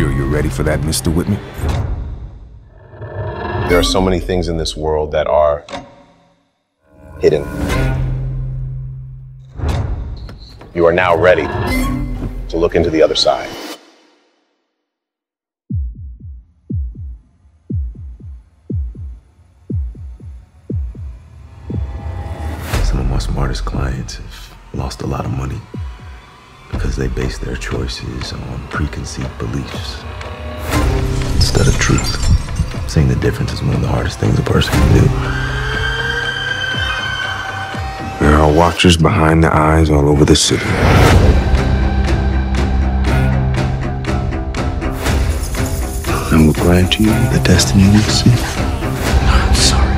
sure you're ready for that, Mr. Whitman? There are so many things in this world that are hidden. You are now ready to look into the other side. Some of my smartest clients have lost a lot of money because they base their choices on preconceived beliefs instead of truth. Seeing the difference is one of the hardest things a person can do. There are watchers behind the eyes all over the city. And will grant you the destiny you seek. I'm sorry.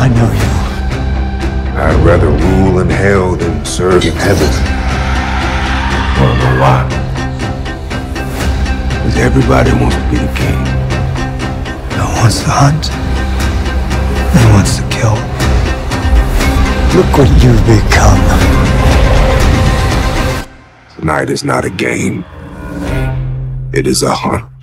I know you. I'd rather rule in hell than serve in heaven. Wanna know why? Because everybody wants to be the king. No wants to hunt. No wants to kill. Look what you've become. Tonight is not a game. It is a hunt.